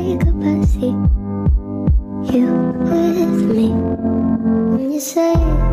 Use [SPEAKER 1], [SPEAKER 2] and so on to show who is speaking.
[SPEAKER 1] wake up, I see you with me. when you say